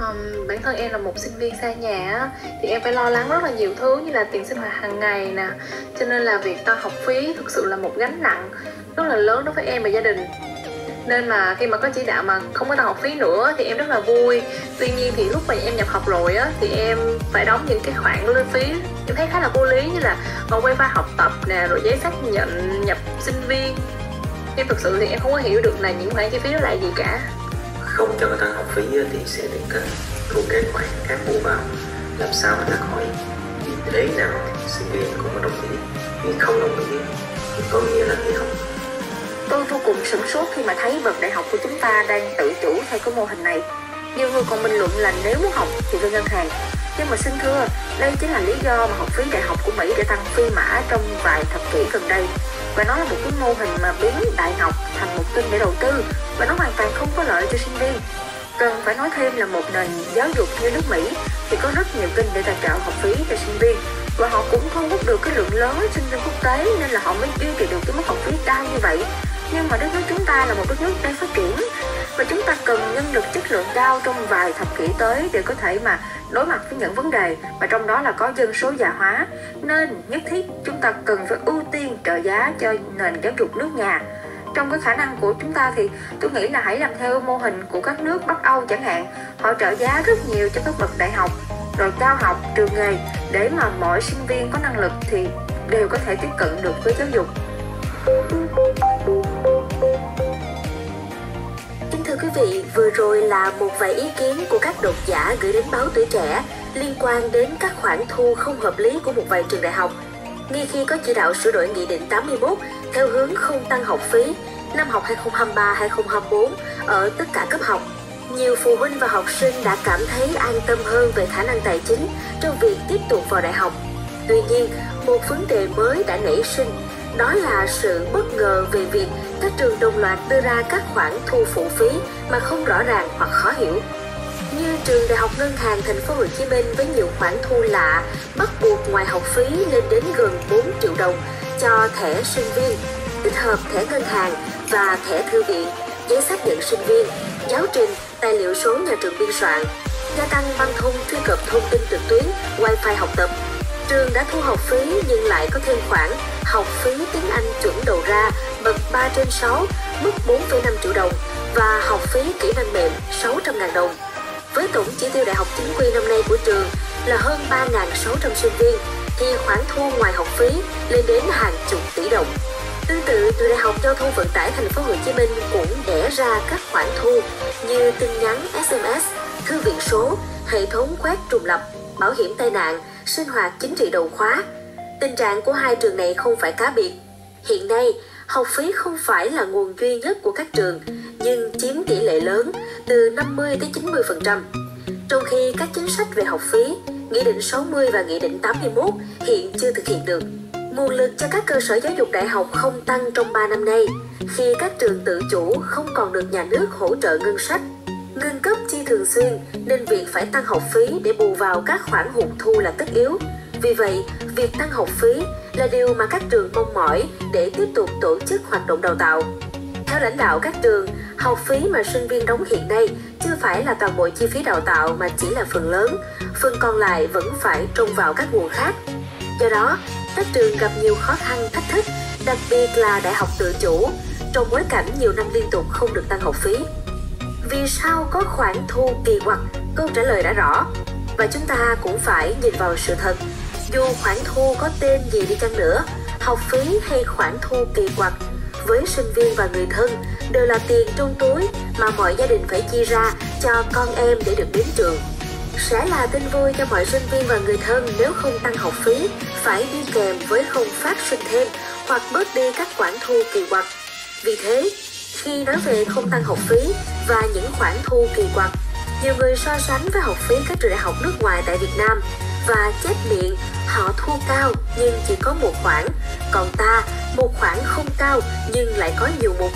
um, bản thân em là một sinh viên xa nhà á, thì em phải lo lắng rất là nhiều thứ như là tiền sinh hoạt hàng ngày nè. Cho nên là việc tăng học phí thực sự là một gánh nặng rất là lớn đối với em và gia đình. Nên mà khi mà có chỉ đạo mà không có tăng học phí nữa thì em rất là vui. Tuy nhiên thì lúc mà em nhập học rồi á thì em phải đóng những cái khoản lương phí em thấy khá là vô lý như là quay pha học tập nè rồi giấy xác nhận nhập sinh viên. Em thực sự thì em không có hiểu được là những khoản chi phí đó là gì cả không cho người ta học phí thì sẽ được cách thu cái khoản khác bù vào làm sao mà ta khỏi vì thế nào thì sinh viên cũng có đồng ý vì không đồng ý thì có nghĩa là thì không Tôi vô cùng sửng sốt khi mà thấy bậc đại học của chúng ta đang tự chủ theo cái mô hình này. Nhiều người còn bình luận là nếu muốn học thì lên ngân hàng. Nhưng mà xin thưa, đây chính là lý do mà học phí đại học của Mỹ đã tăng phi mã trong vài thập kỷ gần đây. Và nó là một cái mô hình mà biến đại học thành một kênh để đầu tư. Và nó hoàn toàn không có lợi cho sinh viên. Cần phải nói thêm là một nền giáo dục như nước Mỹ thì có rất nhiều kênh để tài trợ học phí cho sinh viên. Và họ cũng thu hút được cái lượng lớn sinh viên quốc tế nên là họ mới duy trì được cái mức học phí cao như vậy. Nhưng mà đất nước chúng ta là một đất nước đang phát triển và chúng ta cần nhân lực chất lượng cao trong vài thập kỷ tới để có thể mà đối mặt với những vấn đề và trong đó là có dân số già hóa. Nên nhất thiết chúng ta cần phải ưu tiên trợ giá cho nền giáo dục nước nhà. Trong cái khả năng của chúng ta thì tôi nghĩ là hãy làm theo mô hình của các nước Bắc Âu chẳng hạn. Họ trợ giá rất nhiều cho các bậc đại học, rồi cao học, trường nghề, để mà mỗi sinh viên có năng lực thì đều có thể tiếp cận được với giáo dục vị, vừa rồi là một vài ý kiến của các độc giả gửi đến báo tuổi trẻ liên quan đến các khoản thu không hợp lý của một vài trường đại học. Ngay khi có chỉ đạo sửa đổi Nghị định 81 theo hướng không tăng học phí năm học 2023-2024 ở tất cả cấp học, nhiều phụ huynh và học sinh đã cảm thấy an tâm hơn về khả năng tài chính trong việc tiếp tục vào đại học. Tuy nhiên, một vấn đề mới đã nảy sinh đó là sự bất ngờ về việc các trường đồng loạt đưa ra các khoản thu phụ phí mà không rõ ràng hoặc khó hiểu. Như trường Đại học Ngân hàng Thành phố Hồ Chí Minh với nhiều khoản thu lạ bắt buộc ngoài học phí lên đến gần 4 triệu đồng cho thẻ sinh viên, tích hợp thẻ ngân hàng và thẻ thư viện, giấy xác nhận sinh viên, giáo trình, tài liệu số nhà trường biên soạn, gia tăng băng thông truy cập thông tin trực tuyến, wifi học tập. Trường đã thu học phí nhưng lại có thêm khoản học phí tiếng Anh chuẩn đầu ra bậc 3 trên 6 mức 4,5 triệu đồng và học phí kỹ năng mềm 600.000 đồng. Với tổng chỉ tiêu đại học chính quy năm nay của trường là hơn 3.600 sinh viên thì khoản thu ngoài học phí lên đến hàng chục tỷ đồng. Tương tự, trường Đại học Giao thông Vận tải Thành phố Hồ Chí Minh cũng đẻ ra các khoản thu như tin nhắn SMS, thư viện số, hệ thống quét trùng lập, bảo hiểm tai nạn, sinh hoạt chính trị đầu khóa, Tình trạng của hai trường này không phải cá biệt. Hiện nay, học phí không phải là nguồn duy nhất của các trường, nhưng chiếm tỷ lệ lớn từ 50 tới 90%. Trong khi các chính sách về học phí, Nghị định 60 và Nghị định 81 hiện chưa thực hiện được. Nguồn lực cho các cơ sở giáo dục đại học không tăng trong 3 năm nay, khi các trường tự chủ không còn được nhà nước hỗ trợ ngân sách. Ngân cấp chi thường xuyên nên việc phải tăng học phí để bù vào các khoản hụt thu là tất yếu. Vì vậy, việc tăng học phí là điều mà các trường mong mỏi để tiếp tục tổ chức hoạt động đào tạo. Theo lãnh đạo các trường, học phí mà sinh viên đóng hiện nay chưa phải là toàn bộ chi phí đào tạo mà chỉ là phần lớn, phần còn lại vẫn phải trông vào các nguồn khác. Do đó, các trường gặp nhiều khó khăn, thách thức, đặc biệt là đại học tự chủ, trong bối cảnh nhiều năm liên tục không được tăng học phí. Vì sao có khoản thu kỳ quặc? Câu trả lời đã rõ. Và chúng ta cũng phải nhìn vào sự thật dù khoản thu có tên gì đi chăng nữa, học phí hay khoản thu kỳ quặc với sinh viên và người thân đều là tiền trong túi mà mọi gia đình phải chi ra cho con em để được đến trường. Sẽ là tin vui cho mọi sinh viên và người thân nếu không tăng học phí, phải đi kèm với không phát sinh thêm hoặc bớt đi các khoản thu kỳ quặc. Vì thế, khi nói về không tăng học phí và những khoản thu kỳ quặc, nhiều người so sánh với học phí các trường đại học nước ngoài tại Việt Nam và chết miệng họ thu cao nhưng chỉ có một khoản, còn ta một khoản không cao nhưng lại có nhiều mục.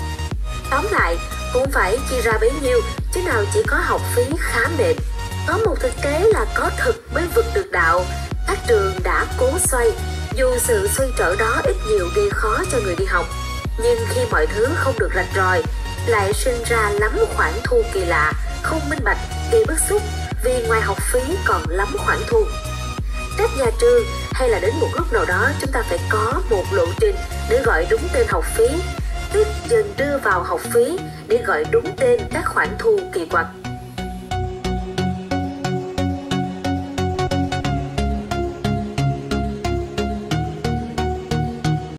Tóm lại, cũng phải chia ra bấy nhiêu, chứ nào chỉ có học phí khá mệt Có một thực tế là có thực mới vực được đạo, các trường đã cố xoay, dù sự xoay trở đó ít nhiều gây khó cho người đi học. Nhưng khi mọi thứ không được rạch ròi, lại sinh ra lắm khoản thu kỳ lạ, không minh bạch, gây bức xúc vì ngoài học phí còn lắm khoản thu. Các nhà trường hay là đến một lúc nào đó chúng ta phải có một lộ trình để gọi đúng tên học phí, tức dần đưa vào học phí để gọi đúng tên các khoản thu kỳ quặc.